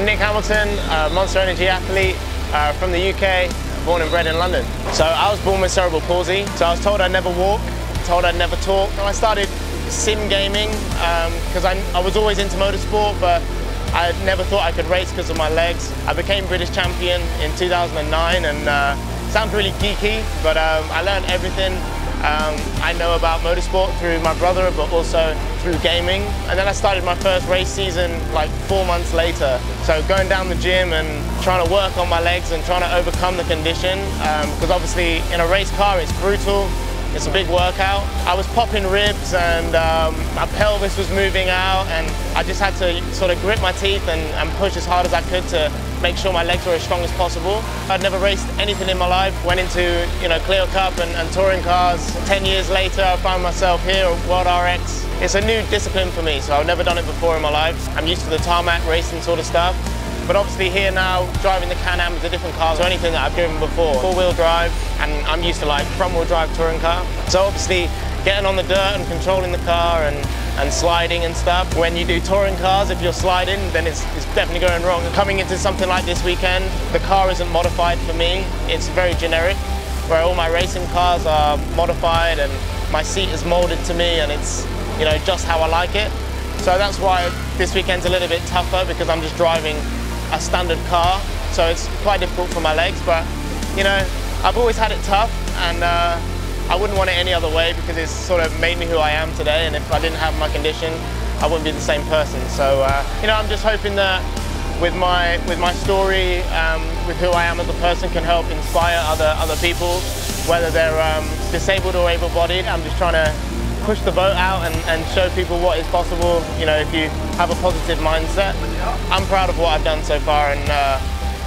I'm Nick Hamilton, a Monster Energy athlete uh, from the UK, born and bred in London. So I was born with cerebral palsy, so I was told I'd never walk, told I'd never talk. And I started sim gaming because um, I, I was always into motorsport, but I never thought I could race because of my legs. I became British champion in 2009 and uh, sounds really geeky, but um, I learned everything um, I know about motorsport through my brother, but also through gaming. And then I started my first race season like four months later. So going down the gym and trying to work on my legs and trying to overcome the condition, because um, obviously in a race car it's brutal, it's a big workout. I was popping ribs and um, my pelvis was moving out and I just had to sort of grit my teeth and, and, push as hard as I could to make sure my legs were as strong as possible. I'd never raced anything in my life, went into you know Clio Cup and, and touring cars. Ten years later I found myself here at World RX. It's a new discipline for me, so I've never done it before in my life. I'm used to the tarmac racing sort of stuff. But obviously here now, driving the Can-Am is a different car to anything that I've driven before. Four-wheel drive, and I'm used to like front-wheel drive touring car. So obviously getting on the dirt and controlling the car and, and sliding and stuff. When you do touring cars, if you're sliding, then it's, it's definitely going wrong. Coming into something like this weekend, the car isn't modified for me. It's very generic, where all my racing cars are modified and my seat is molded to me and it's you know just how I like it. So that's why this weekend's a little bit tougher because I'm just driving a standard car, so it's quite difficult for my legs, but you know, I've always had it tough and uh, I wouldn't want it any other way because it's sort of made me who I am today and if I didn't have my condition, I wouldn't be the same person. So, uh, you know, I'm just hoping that with my, with my story, um, with who I am as a person can help inspire other, other people, whether they're um, disabled or able-bodied. I'm just trying to push the boat out and, and show people what is possible, you know, if you have a positive mindset. I'm proud of what I've done so far and uh,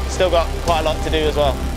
still got quite a lot to do as well.